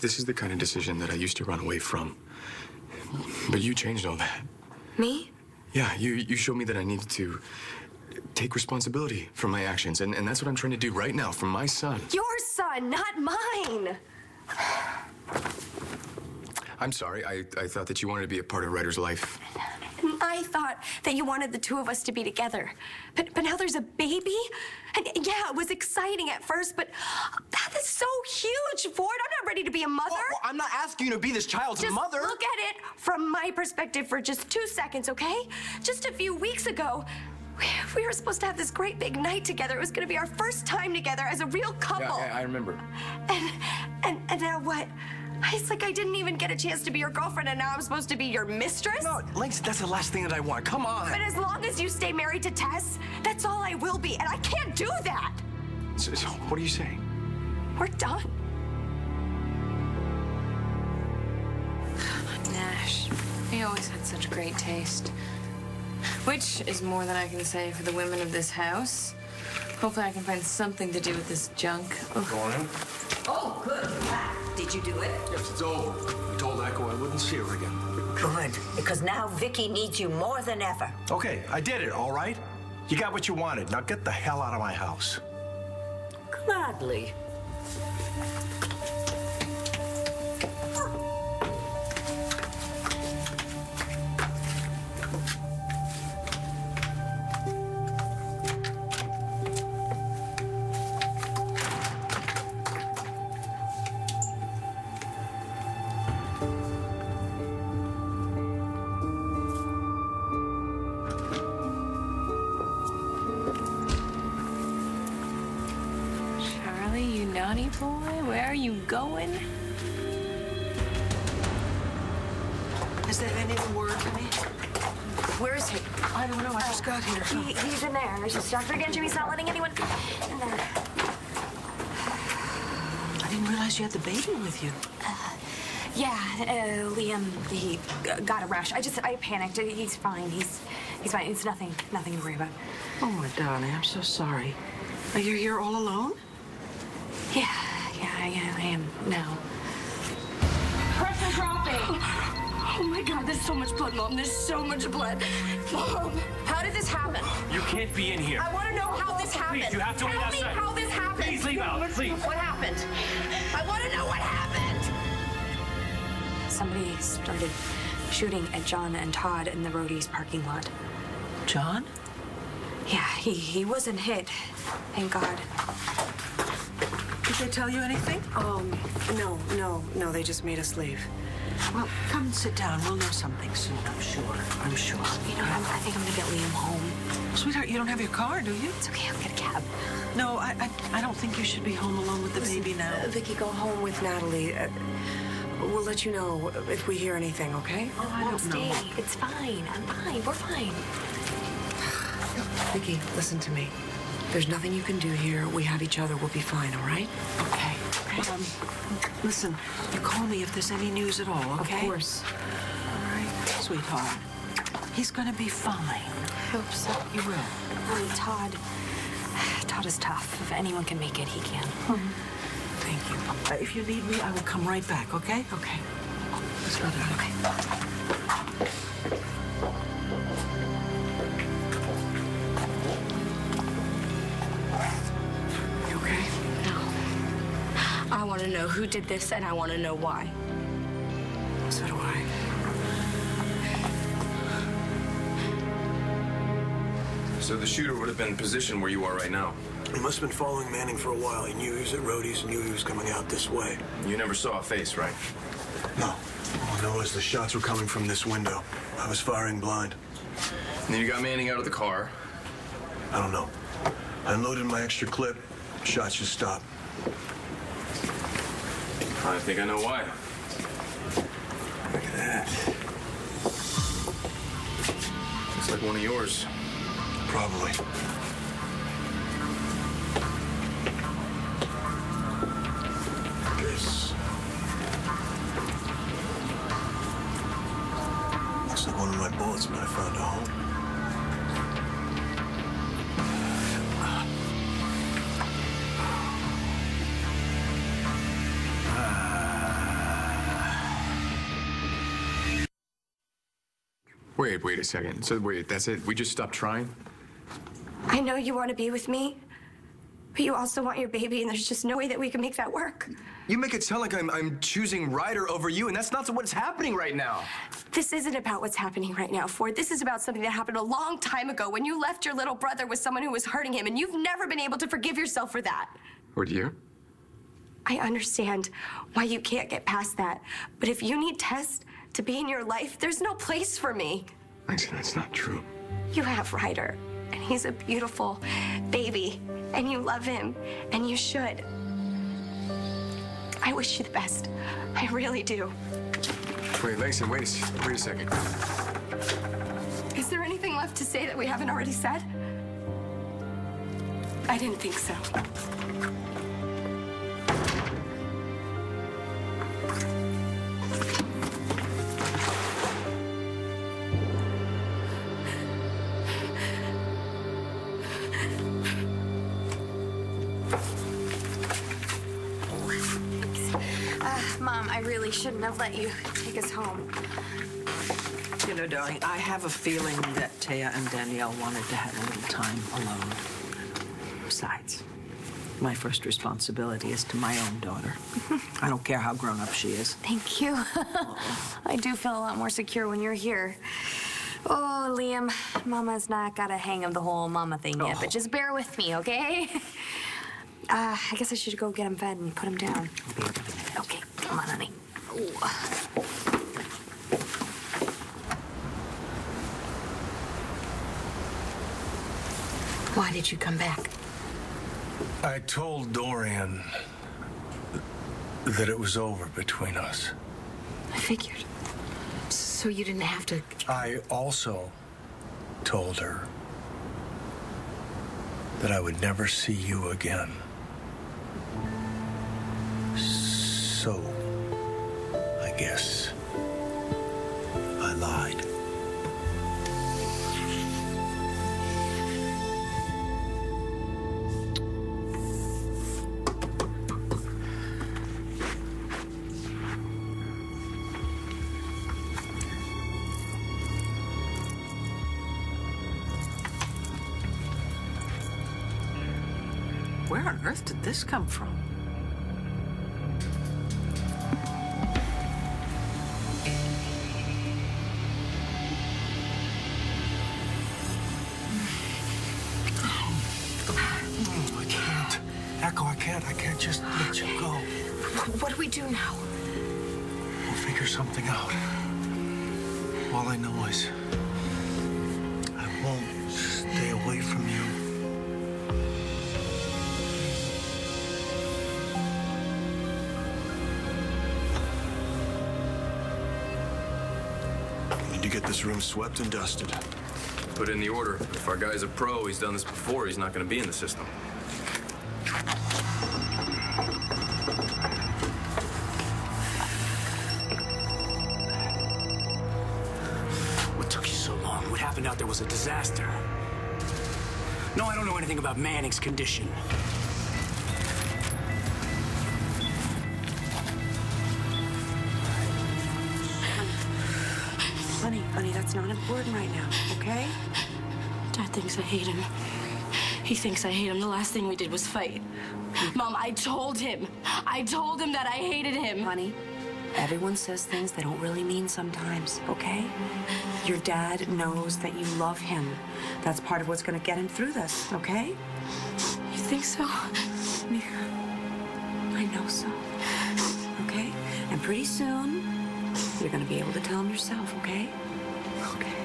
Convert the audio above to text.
this is the kind of decision that I used to run away from. But you changed all that. Me? Yeah, you, you showed me that I needed to take responsibility for my actions, and, and that's what I'm trying to do right now for my son. Your son, not mine. I'm sorry. I, I thought that you wanted to be a part of Ryder's life. I thought that you wanted the two of us to be together. But but now there's a baby? And yeah, it was exciting at first, but that is so huge, Ford. I'm not ready to be a mother. Well, well, I'm not asking you to be this child's just mother. look at it from my perspective for just two seconds, okay? Just a few weeks ago, we, we were supposed to have this great big night together. It was going to be our first time together as a real couple. Yeah, I, I remember. And and and now what? It's like I didn't even get a chance to be your girlfriend, and now I'm supposed to be your mistress. No, Lynx, that's the last thing that I want. Come on. But as long as you stay married to Tess, that's all I will be, and I can't do that. So, so what are you saying? We're done. Nash, he always had such great taste. Which is more than I can say for the women of this house. Hopefully I can find something to do with this junk. Oh. Ugh. Going in? Oh, good. Did you do it? Yes, it's over. I told Echo I wouldn't see her again. Good, because now Viki needs you more than ever. Okay, I did it, all right? You got what you wanted. Now get the hell out of my house. Gladly. Boy, where are you going? Is there any word, honey? Where is he? I don't know. I just got here. He, he's in there. It's just Dr. Genjimmy's not letting anyone in there. I didn't realize you had the baby with you. Yeah, uh, Liam, he got a rash. I just, I panicked. He's fine. He's, he's fine. It's nothing, nothing to worry about. Oh, my darling, I'm so sorry. Are you here all alone? Yeah, I am, I am now. Pressure dropping! Oh my God, there's so much blood, Mom. There's so much blood. Mom, how did this happen? You can't be in here. I want to know how this happened. Please, you have to wait Tell outside. me how this happened. Please leave out, please. What happened? I want to know what happened. Somebody started shooting at John and Todd in the Rodi's parking lot. John? Yeah, he, he wasn't hit. Thank God. Did they tell you anything? Um, no, no, no, they just made us leave. Well, come and sit down. We'll know something soon, I'm sure. I'm sure. You know, I'm, I think I'm gonna get Liam home. Sweetheart, you don't have your car, do you? It's okay, I'll get a cab. No, I, I, I don't think you should be home alone with the baby now. Uh, Viki, go home with Natalie. Uh, we'll let you know if we hear anything, okay? Oh, I won't stay. It's fine. I'm fine. We're fine. Viki, listen to me. There's nothing you can do here. We have each other. We'll be fine, all right? Okay. Um, listen, you call me if there's any news at all, okay? Of course. All right, sweetheart. He's gonna be fine. I hope so. You will. Um, Todd. Todd is tough. If anyone can make it, he can. Hmm. Thank you. Uh, if you need me, I will come right back, okay? Okay. Let's go down. Okay. To know who did this, and I want to know why. So do I. So the shooter would have been positioned where you are right now. He must have been following Manning for a while. He knew he was at Rodi's and knew he was coming out this way. You never saw a face, right? No. All I know is the shots were coming from this window. I was firing blind. And then you got Manning out of the car. I don't know. I unloaded my extra clip. Shots just stopped. I think I know why. Look at that. Looks like one of yours. Probably. This. Looks like one of my bullets might have found a home. Wait, wait a second. So wait, that's it? We just stopped trying? I know you want to be with me, but you also want your baby, and there's just no way that we can make that work. You make it sound like I'm, I'm choosing Ryder over you, and that's not what's happening right now. This isn't about what's happening right now, Ford. This is about something that happened a long time ago when you left your little brother with someone who was hurting him, and you've never been able to forgive yourself for that. Or do you? I understand why you can't get past that, but if you need Tess to be in your life, there's no place for me. Lexi, that's not true. You have Ryder, and he's a beautiful baby, and you love him, and you should. I wish you the best. I really do. Wait, Lexi, wait a, wait a second. Is there anything left to say that we haven't already said? I didn't think so. Really shouldn't have let you take us home. You know, darling, I have a feeling that Téa and Danielle wanted to have a little time alone. Besides, my first responsibility is to my own daughter. I don't care how grown up she is. Thank you. I do feel a lot more secure when you're here. Oh, Liam, Mama's not got a hang of the whole mama thing yet, but just bear with me, okay? Uh, I guess I should go get him fed and put him down. Okay, come on, honey. Ooh. Why did you come back? I told Dorian that it was over between us. I figured. So you didn't have to. I also told her that I would never see you again. So, I guess I lied. Where on earth did this come from? Can't. I can't just let you go. What do we do now? We'll figure something out. All I know is I won't stay away from you. Need to get this room swept and dusted. Put in the order. If our guy's a pro, he's done this before, he's not gonna be in the system. Was a disaster. No, I don't know anything about Manning's condition. Honey, honey, that's not important right now, okay? Dad thinks I hate him. He thinks I hate him. The last thing we did was fight. Mom, I told him. I told him that I hated him. Honey, everyone says things they don't really mean sometimes, okay? Your dad knows that you love him. That's part of what's gonna get him through this, okay? You think so? I know so. Okay? And pretty soon, you're gonna be able to tell him yourself, okay? Okay.